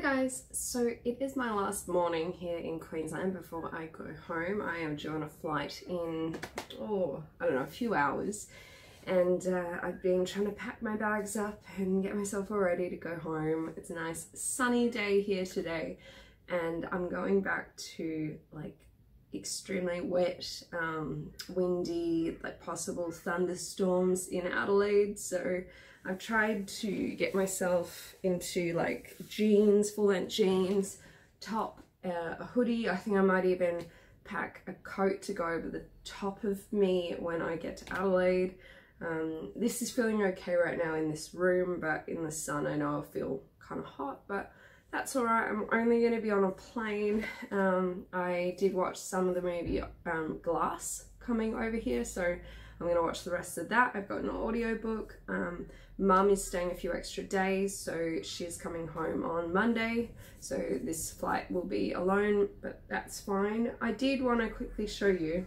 guys, so it is my last morning here in Queensland before I go home. I am due on a flight in, oh, I don't know, a few hours. And uh, I've been trying to pack my bags up and get myself all ready to go home. It's a nice sunny day here today and I'm going back to like extremely wet, um, windy, like possible thunderstorms in Adelaide. So I've tried to get myself into like jeans, full length jeans, top, uh, a hoodie. I think I might even pack a coat to go over the top of me when I get to Adelaide. Um, this is feeling okay right now in this room, but in the sun I know I'll feel kind of hot, but that's alright. I'm only going to be on a plane. Um, I did watch some of the movie um, Glass coming over here, so I'm going to watch the rest of that. I've got an audiobook. Um, Mum is staying a few extra days, so she's coming home on Monday. So this flight will be alone, but that's fine. I did want to quickly show you.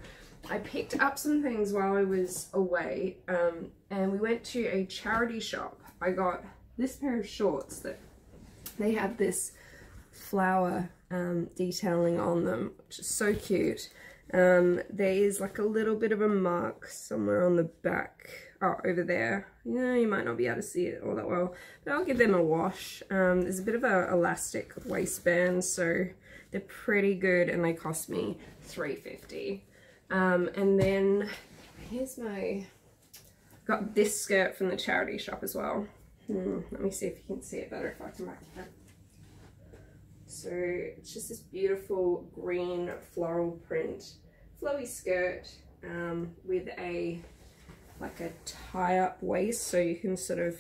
I picked up some things while I was away, um, and we went to a charity shop. I got this pair of shorts that they have this flower um, detailing on them, which is so cute. Um, there is like a little bit of a mark somewhere on the back oh, over there. Yeah, you might not be able to see it all that well, but I'll give them a wash. Um, there's a bit of a elastic waistband, so they're pretty good and they cost me 350 um, And then here's my, got this skirt from the charity shop as well. Hmm, let me see if you can see it better if I come back here. So it's just this beautiful green floral print flowy skirt um, with a like a tie-up waist so you can sort of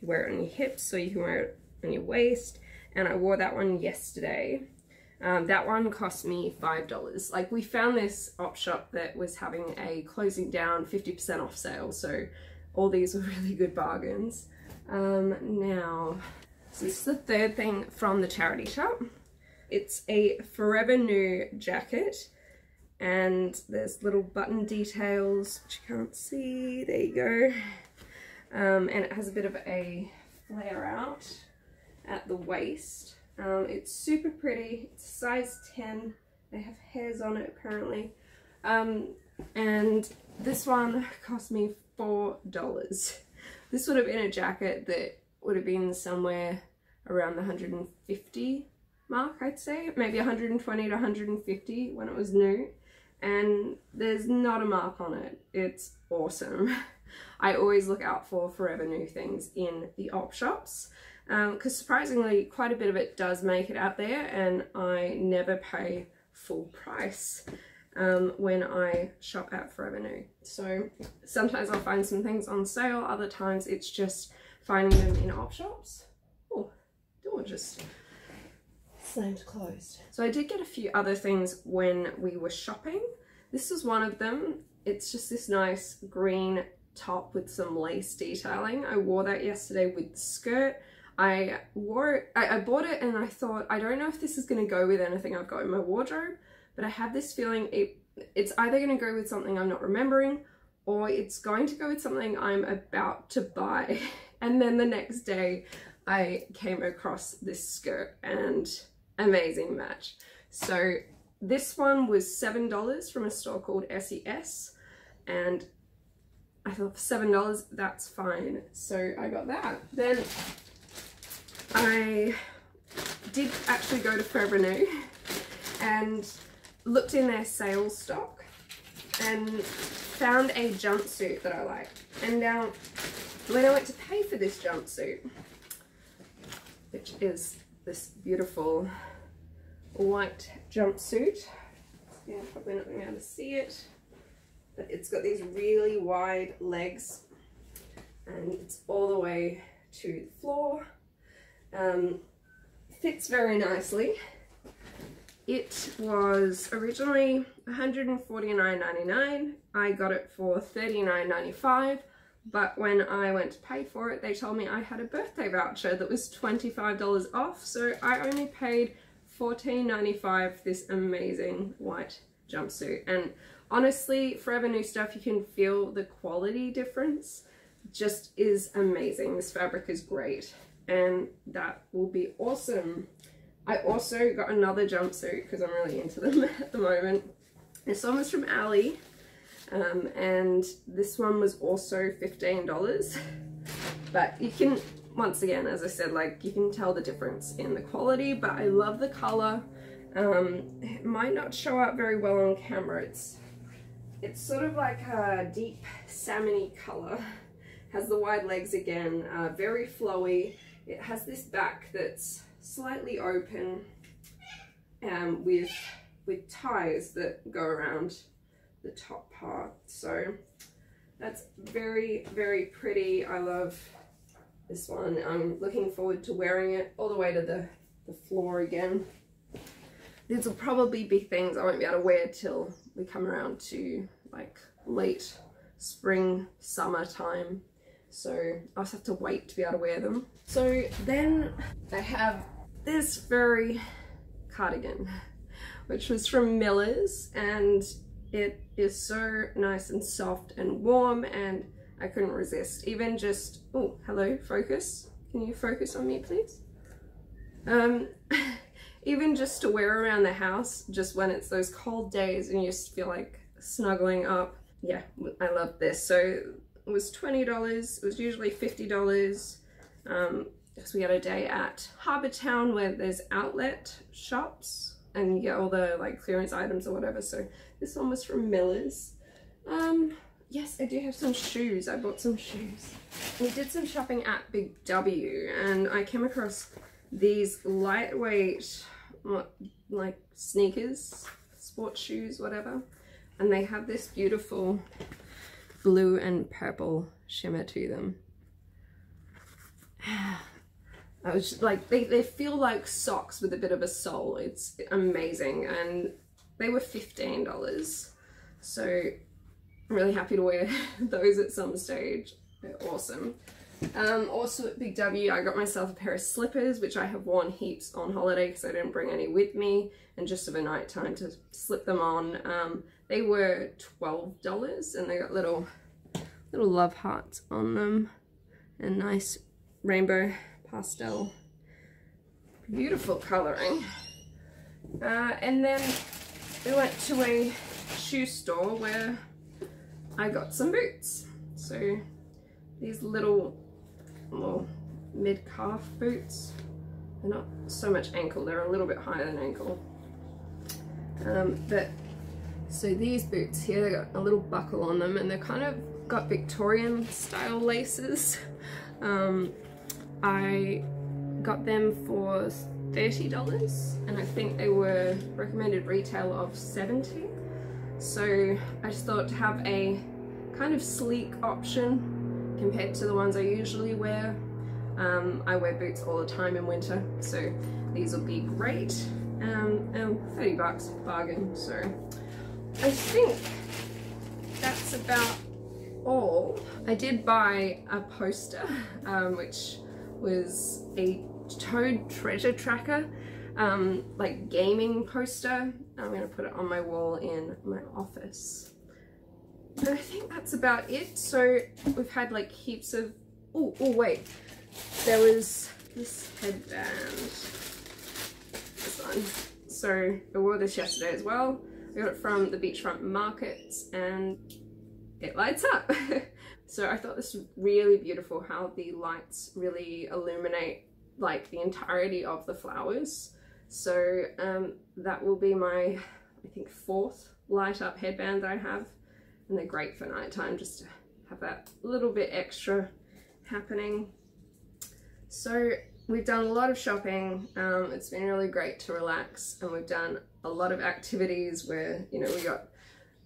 wear it on your hips so you can wear it on your waist. And I wore that one yesterday. Um, that one cost me five dollars. Like we found this op shop that was having a closing down 50% off sale so all these were really good bargains. Um, now so this is the third thing from the charity shop. It's a forever new jacket and there's little button details which you can't see. There you go. Um, and it has a bit of a flare out at the waist. Um, it's super pretty. It's size 10 they have hairs on it apparently. Um, and this one cost me four dollars. This would have been a jacket that would have been somewhere around the 150 mark I'd say maybe 120 to 150 when it was new and there's not a mark on it. It's awesome. I always look out for forever new things in the op shops because um, surprisingly quite a bit of it does make it out there and I never pay full price um, when I shop at Forever New. So sometimes I'll find some things on sale, other times it's just finding them in op shops. Oh, door just slammed closed. So I did get a few other things when we were shopping. This is one of them. It's just this nice green top with some lace detailing. I wore that yesterday with the skirt. I wore it, I, I bought it and I thought, I don't know if this is going to go with anything I've got in my wardrobe, but I have this feeling it, it's either going to go with something I'm not remembering or it's going to go with something I'm about to buy. And then the next day I came across this skirt and amazing match. So this one was $7 from a store called SES and I thought for $7 that's fine. So I got that. Then I did actually go to New and looked in their sales stock and found a jumpsuit that I like. And now when I went to pay for this jumpsuit, which is this beautiful white jumpsuit. Yeah, probably not going to be able to see it. But it's got these really wide legs and it's all the way to the floor. Um, fits very nicely. It was originally $149.99. I got it for $39.95 but when I went to pay for it they told me I had a birthday voucher that was $25 off so I only paid $14.95 for this amazing white jumpsuit and honestly forever new stuff you can feel the quality difference just is amazing. This fabric is great and that will be awesome. I also got another jumpsuit because I'm really into them at the moment. This one was from Ally um, and this one was also $15 but you can once again as I said like you can tell the difference in the quality but I love the color. Um, it might not show up very well on camera. It's it's sort of like a deep salmony color. Has the wide legs again uh, very flowy. It has this back that's slightly open um, with with ties that go around the top part. So that's very, very pretty. I love this one. I'm looking forward to wearing it all the way to the, the floor again. These will probably be things I won't be able to wear till we come around to like late spring, summer time. So I'll just have to wait to be able to wear them. So then I have this very cardigan, which was from Miller's and it is so nice and soft and warm and I couldn't resist. Even just, oh, hello, focus. Can you focus on me, please? Um, even just to wear around the house, just when it's those cold days and you just feel like snuggling up. Yeah, I love this. So it was $20. It was usually $50. Um, because we had a day at Harbour Town where there's outlet shops and you get all the like clearance items or whatever. So this one was from Miller's. Um, yes, I do have some shoes. I bought some shoes. We did some shopping at Big W and I came across these lightweight like sneakers, sports shoes, whatever. And they have this beautiful blue and purple shimmer to them. I was just, like, they, they feel like socks with a bit of a sole. It's amazing. And they were $15. So I'm really happy to wear those at some stage. They're awesome. Um, also at Big W, I got myself a pair of slippers, which I have worn heaps on holiday because I didn't bring any with me, and just of a night time to slip them on. Um, they were $12 and they got little, little love hearts on them and nice rainbow pastel. Beautiful colouring. Uh, and then we went to a shoe store where I got some boots. So these little, well, mid-calf boots. They're not so much ankle, they're a little bit higher than ankle. Um, but so these boots here, they got a little buckle on them and they're kind of got Victorian style laces. Um, I got them for $30 and I think they were recommended retail of 70 so I just thought to have a kind of sleek option compared to the ones I usually wear. Um, I wear boots all the time in winter so these will be great. Um, and 30 bucks bargain. So I think that's about all. I did buy a poster um, which was a Toad treasure tracker, um, like gaming poster. I'm going to put it on my wall in my office. And I think that's about it. So we've had like heaps of, oh, oh wait, there was this headband, this one. So I wore this yesterday as well. I got it from the beachfront markets and it lights up. so I thought this was really beautiful how the lights really illuminate like the entirety of the flowers. So um, that will be my, I think, fourth light up headband that I have. And they're great for nighttime just to have that little bit extra happening. So we've done a lot of shopping. Um, it's been really great to relax and we've done a lot of activities where, you know, we got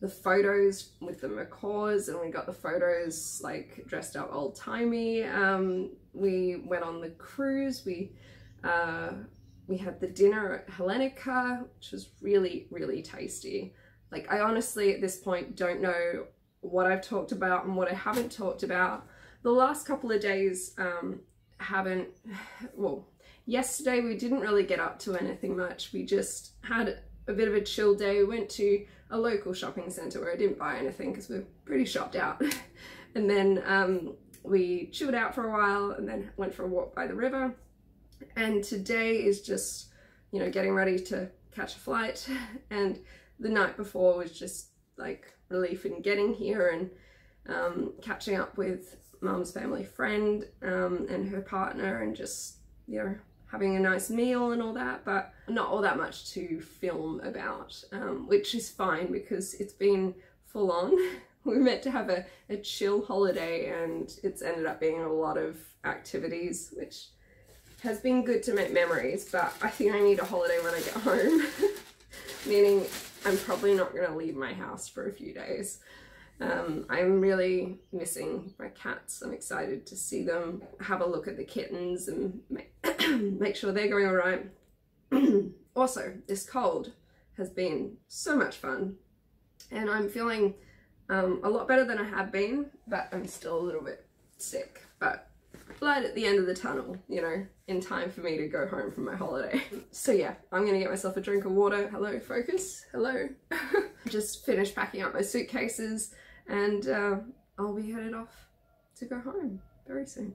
the photos with the macaws and we got the photos like dressed up old timey. Um, we went on the cruise. We uh, we had the dinner at Hellenika, which was really, really tasty. Like I honestly at this point don't know what I've talked about and what I haven't talked about. The last couple of days um, haven't, well, yesterday we didn't really get up to anything much. We just had a bit of a chill day. We went to a local shopping centre where I didn't buy anything because we're pretty shopped out. and then um, we chilled out for a while and then went for a walk by the river. And today is just, you know, getting ready to catch a flight. And the night before was just like relief in getting here and um, catching up with mum's family friend um, and her partner and just, you know, having a nice meal and all that, but not all that much to film about, um, which is fine because it's been full on. we meant to have a, a chill holiday and it's ended up being a lot of activities, which has been good to make memories, but I think I need a holiday when I get home, meaning I'm probably not going to leave my house for a few days. Um, I'm really missing my cats. I'm excited to see them, have a look at the kittens and make, make sure they're going all right. also, this cold has been so much fun and I'm feeling um, a lot better than I have been, but I'm still a little bit sick. But light at the end of the tunnel, you know, in time for me to go home from my holiday. So yeah, I'm gonna get myself a drink of water. Hello, focus, hello. Just finished packing up my suitcases and uh, I'll be headed off to go home very soon.